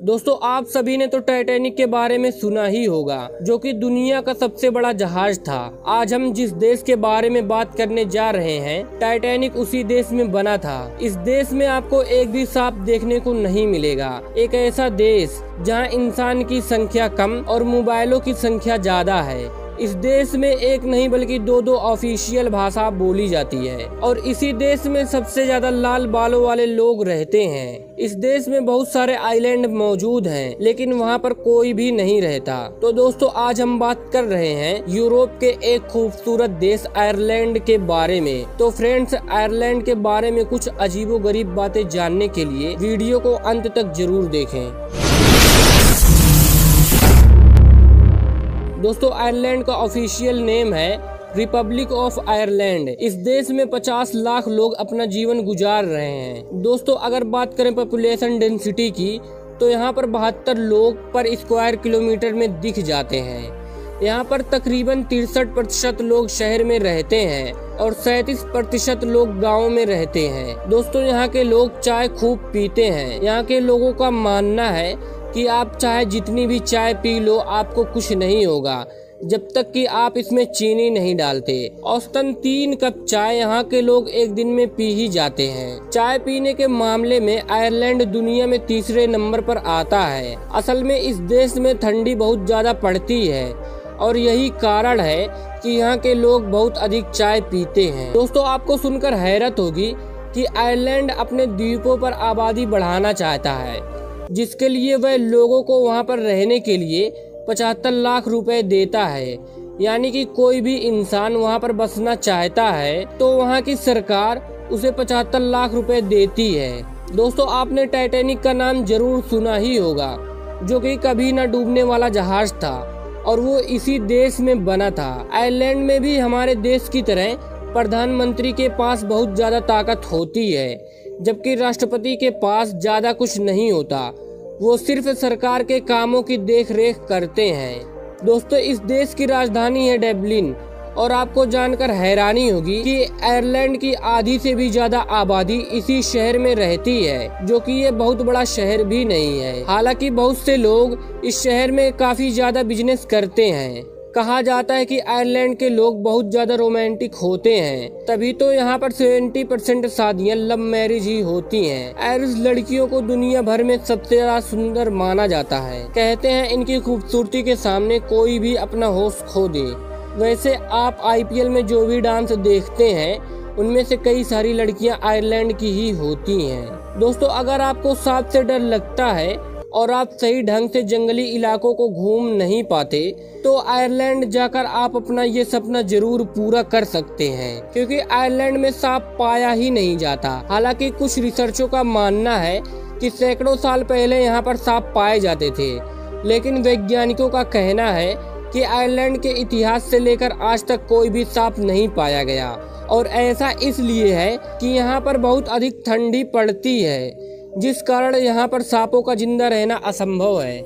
दोस्तों, आप सभी ने तो टाइटैनिक के बारे में सुना ही होगा, जो कि दुनिया का सबसे बड़ा जहाज़ था। आज हम जिस देश के बारे में बात करने जा रहे हैं टाइटैनिक उसी देश में बना था। इस देश में आपको एक भी सांप देखने को नहीं मिलेगा। एक ऐसा देश, जहाँ इंसान की संख्या कम और मोबाइलों की संख्या ज़्यादा है। इस देश में एक नहीं बल्कि दो दो ऑफिशियल भाषा बोली जाती है और इसी देश में सबसे ज़्यादा लाल बालों वाले लोग रहते हैं। इस देश में बहुत सारे आइलैंड मौजूद हैं, लेकिन वहाँ पर कोई भी नहीं रहता। तो दोस्तों, आज हम बात कर रहे हैं यूरोप के एक खूबसूरत देश आयरलैंड के बारे में। तो फ्रेंड्स, आयरलैंड के बारे में कुछ अजीबो गरीब बातें जानने के लिए वीडियो को अंत तक ज़रूर देखें। दोस्तों आयरलैंड का ऑफिशियल नेम है रिपब्लिक ऑफ़ आयरलैंड इस देश में 50 लाख लोग अपना जीवन गुजार रहे हैं। दोस्तों, अगर बात करें पॉपुलेशन डेंसिटी की तो यहाँ पर बहत्तर लोग पर स्क्वायर किलोमीटर में दिख जाते हैं। यहाँ पर तकरीबन तिरसठ प्रतिशत लोग शहर में रहते हैं और सैतीस प्रतिशत लोग गाँव में रहते हैं। दोस्तों, यहाँ के लोग चाय खूब पीते हैं। यहाँ के लोगों का मानना है कि आप चाहे जितनी भी चाय पी लो, आपको कुछ नहीं होगा। जब तक कि आप इसमें चीनी नहीं डालते। औसतन तीन कप चाय यहाँ के लोग एक दिन में पी ही जाते हैं। चाय पीने के मामले में आयरलैंड दुनिया में तीसरे नंबर पर आता है। असल में इस देश में ठंडी बहुत ज़्यादा पड़ती है। और यही कारण है कि यहाँ के लोग बहुत अधिक चाय पीते हैं। दोस्तों, आपको सुनकर हैरत होगी कि आयरलैंड अपने द्वीपों पर आबादी बढ़ाना चाहता है। जिसके लिए वह लोगों को वहाँ पर रहने के लिए पचहत्तर लाख रुपए देता है। यानी कि कोई भी इंसान वहाँ पर बसना चाहता है तो वहाँ की सरकार उसे पचहत्तर लाख रुपए देती है। दोस्तों, आपने टाइटेनिक का नाम ज़रूर सुना ही होगा, जो कि कभी न डूबने वाला जहाज़ था और वो इसी देश में बना था। आयरलैंड में भी हमारे देश की तरह प्रधानमंत्री के पास बहुत ज़्यादा ताकत होती है, जबकि राष्ट्रपति के पास ज़्यादा कुछ नहीं होता। वो सिर्फ़ सरकार के कामों की देख रेख करते हैं। दोस्तों, इस देश की राजधानी है डेबलिन, और आपको जानकर हैरानी होगी कि आयरलैंड की आधी से भी ज़्यादा आबादी इसी शहर में रहती है, जो कि ये बहुत बड़ा शहर भी नहीं है। हालाँकि बहुत से लोग इस शहर में काफ़ी ज़्यादा बिज़नेस करते हैं। कहा जाता है कि आयरलैंड के लोग बहुत ज़्यादा रोमांटिक होते हैं। तभी तो यहाँ पर 70 परसेंट शादियाँ लव मैरिज ही होती हैं। आयरिश लड़कियों को दुनिया भर में सबसे ज़्यादा सुंदर माना जाता है। कहते हैं इनकी खूबसूरती के सामने कोई भी अपना होश खो दे वैसे आप आईपीएल में जो भी डांस देखते हैं, उनमें से कई सारी लड़कियाँ आयरलैंड की ही होती हैं। दोस्तों, अगर आपको सांप से डर लगता है और आप सही ढंग से जंगली इलाकों को घूम नहीं पाते तो आयरलैंड जाकर आप अपना ये सपना ज़रूर पूरा कर सकते हैं, क्योंकि आयरलैंड में सांप पाया ही नहीं जाता। हालाँकि कुछ रिसर्चों का मानना है कि सैकड़ों साल पहले यहाँ पर सांप पाए जाते थे, लेकिन वैज्ञानिकों का कहना है कि आयरलैंड के इतिहास से लेकर आज तक कोई भी सांप नहीं पाया गया। और ऐसा इसलिए है कि यहाँ पर बहुत अधिक ठंडी पड़ती है। जिस कारण यहाँ पर सांपों का ज़िंदा रहना असंभव है।